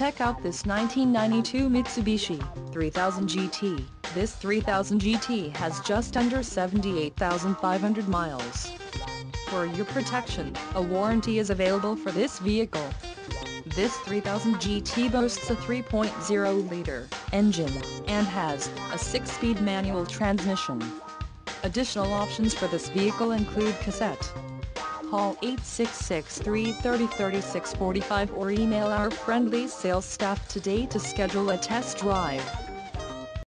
Check out this 1992 Mitsubishi 3000 GT. This 3000 GT has just under 78,500 miles. For your protection, a warranty is available for this vehicle. This 3000 GT boasts a 3.0-liter engine and has a 6-speed manual transmission. Additional options for this vehicle include cassette. Call 866-330-3645 or email our friendly sales staff today to schedule a test drive.